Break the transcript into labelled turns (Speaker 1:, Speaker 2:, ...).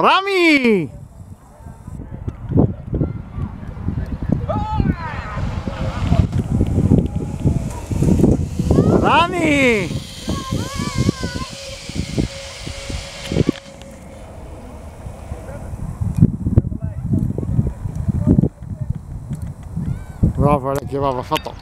Speaker 1: Rami. Rami. برافو عليك يا بابا خطأ.